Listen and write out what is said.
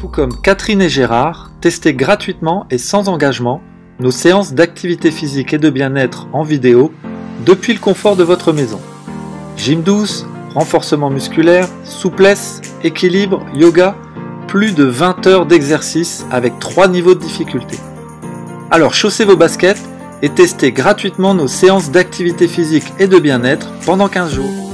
Tout comme Catherine et Gérard, testez gratuitement et sans engagement nos séances d'activité physique et de bien-être en vidéo depuis le confort de votre maison. Gym douce, renforcement musculaire, souplesse, équilibre, yoga, plus de 20 heures d'exercice avec 3 niveaux de difficulté. Alors chaussez vos baskets et testez gratuitement nos séances d'activité physique et de bien-être pendant 15 jours.